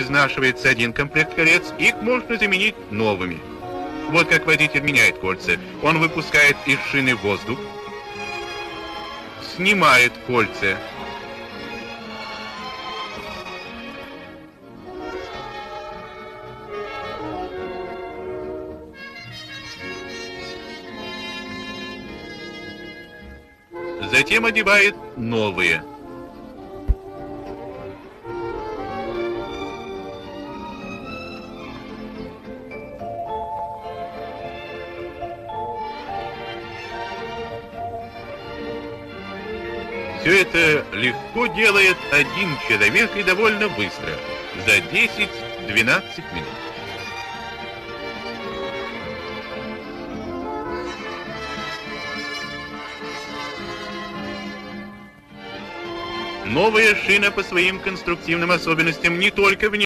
изнашивается один комплект колец, их можно заменить новыми. Вот как водитель меняет кольца. Он выпускает из шины воздух, снимает кольца, затем одевает новые. Все это легко делает один человек и довольно быстро, за 10-12 минут. Новая шина по своим конструктивным особенностям не только в